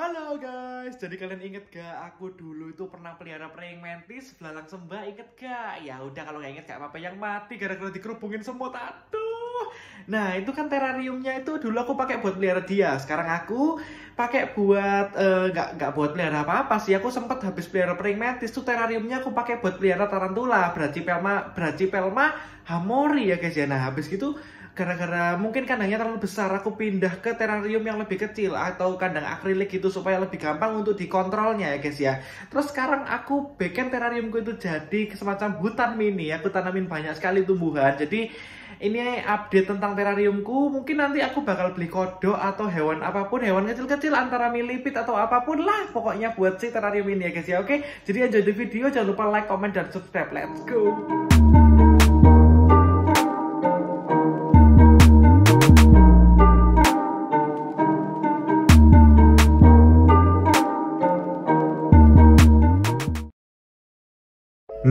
Halo guys, jadi kalian inget gak aku dulu itu pernah pelihara praying mantis belalang sembah inget gak? Ya udah kalau nggak inget gak apa-apa yang mati gara-gara dikerubungin semut aduh. Nah itu kan terariumnya itu dulu aku pakai buat pelihara dia. Sekarang aku pakai buat eh, nggak uh, nggak buat pelihara apa-apa sih. Aku sempat habis pelihara praying mantis tuh terariumnya aku pakai buat pelihara tarantula, brachypelma brachypelma hamori ya guys ya. Nah habis gitu gara-gara mungkin kandangnya terlalu besar aku pindah ke terrarium yang lebih kecil atau kandang akrilik gitu supaya lebih gampang untuk dikontrolnya ya guys ya. Terus sekarang aku bikin terrariumku itu jadi semacam hutan mini aku tanamin banyak sekali tumbuhan. Jadi ini update tentang terrariumku mungkin nanti aku bakal beli kodok atau hewan apa pun hewan kecil-kecil antara milipit atau apa pun lah pokoknya buat si terrarium ini ya guys ya. Oke jadi enjoy the video jangan lupa like comment dan subscribe. Let's go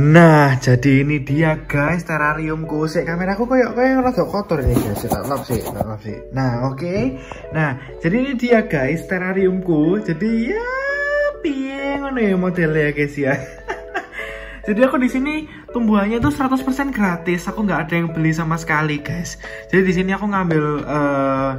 Nah, jadi ini dia guys terrariumku. Sik kameraku koyo koyo rada kotor ini guys. Tak lap sih, tak lap sih. Nah, oke. Nah, jadi ini dia guys terrariumku. Jadi ya piye ngono ya modelnya guys ya. jadi aku di sini tumbuhannya tuh 100% gratis. Aku nggak ada yang beli sama sekali guys. Jadi di sini aku ngambil uh,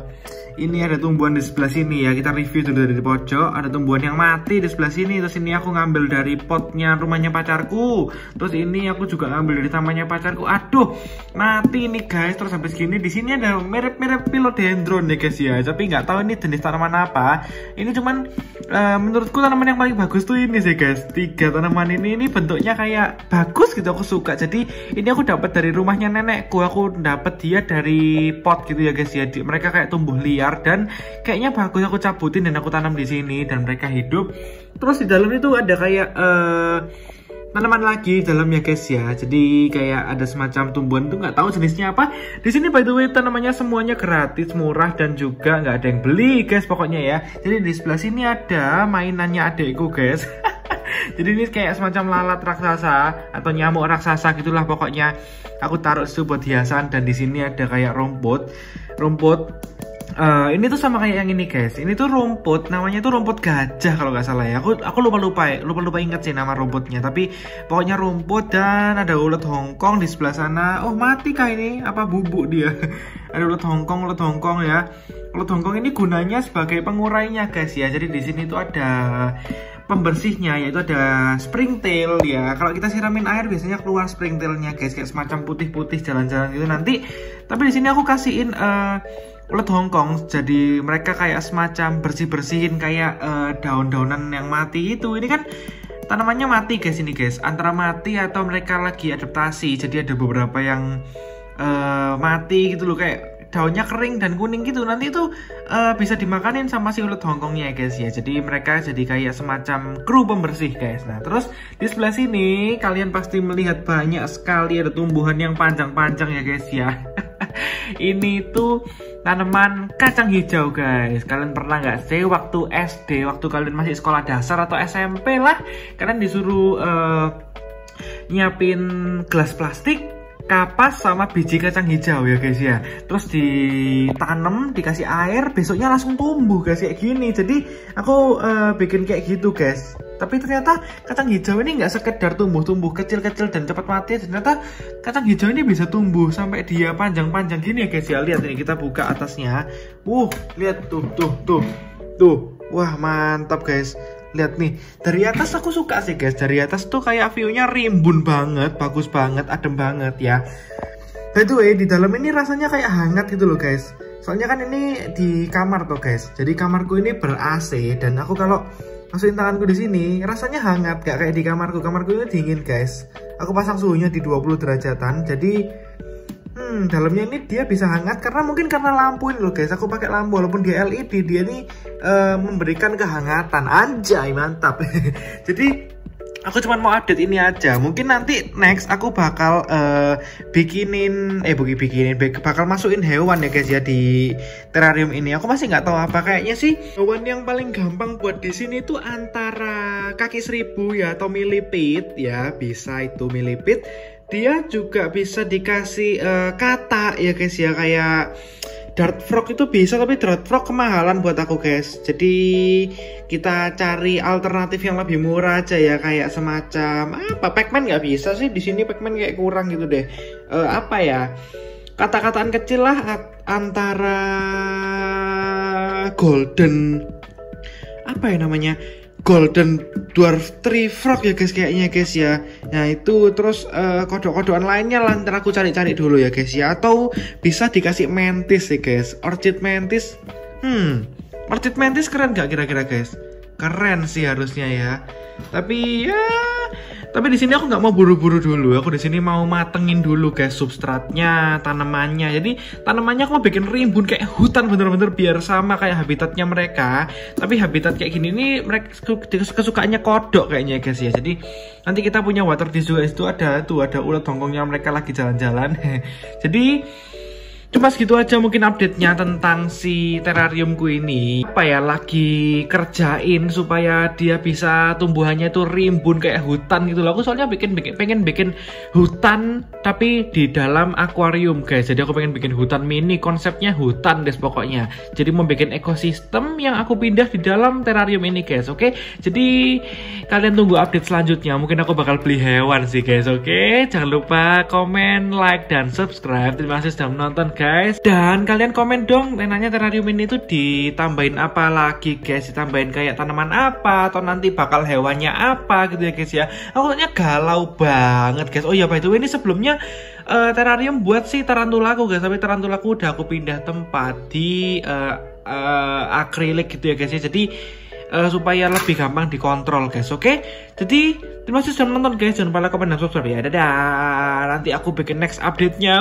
ini ada tumbuhan di sebelah sini ya. Kita review dulu dari pojok. Ada tumbuhan yang mati di sebelah sini. Terus ini aku ngambil dari potnya rumahnya pacarku. Terus ini aku juga ngambil dari tamannya pacarku. Aduh mati ini guys. Terus habis gini di sini ada mirip-mirip philodendron nih guys ya. Tapi nggak tahu ini jenis tanaman apa. Ini cuman uh, menurutku tanaman yang paling bagus tuh ini sih guys. Tiga tanaman ini. Ini bentuknya kayak bagus gitu aku suka jadi ini aku dapat dari rumahnya nenekku aku dapat dia dari pot gitu ya guys ya mereka kayak tumbuh liar dan kayaknya bagus aku cabutin dan aku tanam di sini dan mereka hidup. Terus di dalam itu ada kayak uh, tanaman lagi dalamnya guys ya. Jadi kayak ada semacam tumbuhan tuh nggak tahu jenisnya apa. Di sini by the way tanamannya semuanya gratis, murah dan juga nggak ada yang beli guys pokoknya ya. Jadi di sebelah sini ada mainannya adekku guys. Jadi ini kayak semacam lalat raksasa atau nyamuk raksasa gitulah pokoknya. Aku taruh itu buat hiasan dan di sini ada kayak rumput. Rumput Uh, ini tuh sama kayak yang ini guys. Ini tuh rumput, namanya tuh rumput gajah kalau nggak salah ya. Aku aku lupa lupa lupa lupa inget sih nama rumputnya. Tapi pokoknya rumput dan ada ulat Hongkong di sebelah sana. Oh mati kah ini? Apa bubuk dia? ada ulat Hongkong, ulat Hongkong ya. Ulat Hongkong ini gunanya sebagai pengurainya guys ya. Jadi di sini tuh ada pembersihnya yaitu ada springtail ya. Kalau kita siramin air biasanya keluar springtailnya guys. Kayak semacam putih-putih jalan-jalan gitu nanti. Tapi di sini aku kasihin uh, ulat Hongkong. Jadi mereka kayak semacam bersih-bersihin kayak uh, daun-daunan yang mati itu. Ini kan tanamannya mati guys ini guys. Antara mati atau mereka lagi adaptasi. Jadi ada beberapa yang uh, mati gitu loh. Kayak daunnya kering dan kuning gitu. Nanti itu uh, bisa dimakanin sama si ulat hongkongnya guys ya. Jadi mereka jadi kayak semacam kru pembersih guys. Nah terus di sebelah sini kalian pasti melihat banyak sekali ada tumbuhan yang panjang-panjang ya guys ya. Ini tuh tanaman kacang hijau guys. Kalian pernah nggak sih waktu SD waktu kalian masih sekolah dasar atau SMP lah kalian disuruh uh, nyiapin gelas plastik kapas sama biji kacang hijau ya guys ya. Terus ditanam dikasih air besoknya langsung tumbuh guys kayak gini. Jadi aku uh, bikin kayak gitu guys. Tapi ternyata kacang hijau ini nggak sekedar tumbuh-tumbuh kecil-kecil dan cepat mati. Ternyata kacang hijau ini bisa tumbuh sampai dia panjang-panjang gini ya guys ya. Lihat ini kita buka atasnya. Uh lihat tuh tuh tuh. Tuh. Wah mantap guys lihat nih dari atas aku suka sih guys. Dari atas tuh kayak viewnya rimbun banget bagus banget adem banget ya. By the way di dalam ini rasanya kayak hangat gitu loh guys. Soalnya kan ini di kamar tuh guys. Jadi kamarku ini ber AC dan aku kalau masukin tanganku di sini rasanya hangat. Gak kayak di kamarku. Kamarku ini dingin guys. Aku pasang suhunya di 20 derajatan jadi Hmm, dalamnya ini dia bisa hangat karena mungkin karena lampu ini loh guys. Aku pakai lampu walaupun dia LED, dia ini uh, memberikan kehangatan. Anjay, mantap. Jadi aku cuma mau update ini aja. Mungkin nanti next aku bakal uh, bikinin eh bukan bikinin bakal masukin hewan ya guys ya di terrarium ini. Aku masih nggak tahu apa kayaknya sih hewan yang paling gampang buat di sini itu antara kaki seribu ya atau milipit ya bisa itu milipit dia juga bisa dikasih uh, kata ya guys ya. Kayak dart frog itu bisa tapi dart frog kemahalan buat aku guys. Jadi kita cari alternatif yang lebih murah aja ya kayak semacam apa Pacman nggak bisa sih? Di sini Pacman kayak kurang gitu deh. Uh, apa ya? Kata-kataan kecil lah antara golden apa ya namanya golden dwarf tree frog ya guys kayaknya guys ya. Nah itu terus uh, kodok-kodokan lainnya lah aku cari-cari dulu ya guys ya. Atau bisa dikasih mantis ya guys. Orchid mantis. Hmm orchid mantis keren gak kira-kira guys? Keren sih harusnya ya. Tapi ya tapi di sini aku nggak mau buru-buru dulu. Aku di sini mau matengin dulu guys substratnya, tanamannya. Jadi tanamannya aku mau bikin rimbun kayak hutan bener-bener biar sama kayak habitatnya mereka. Tapi habitat kayak gini ini mereka kesukaannya kodok kayaknya guys ya. Jadi nanti kita punya water di itu ada tuh ada ulat hongkongnya mereka lagi jalan-jalan. Jadi Cuma segitu aja mungkin update-nya tentang si terrariumku ini. Apa ya, lagi kerjain supaya dia bisa tumbuhannya itu rimbun kayak hutan gitu loh. Aku soalnya bikin, bikin pengen bikin hutan tapi di dalam akuarium guys. Jadi aku pengen bikin hutan mini, konsepnya hutan guys pokoknya. Jadi mau bikin ekosistem yang aku pindah di dalam terrarium ini guys, oke? Jadi kalian tunggu update selanjutnya. Mungkin aku bakal beli hewan sih guys, oke? Jangan lupa komen, like, dan subscribe. Terima kasih sudah menonton guys. Dan kalian komen dong Nenanya terrarium ini tuh ditambahin apa lagi guys? Ditambahin kayak tanaman apa? Atau nanti bakal hewannya apa gitu ya guys ya? Aku tanya galau banget guys. Oh ya by the way ini sebelumnya uh, terrarium buat si tarantulaku guys. Tapi tarantulaku udah aku pindah tempat di uh, uh, akrilik gitu ya guys ya. Jadi uh, supaya lebih gampang dikontrol guys oke? Okay? jadi terima kasih sudah menonton guys. Jangan lupa like comment dan subscribe ya. Dadah. Nanti aku bikin next update nya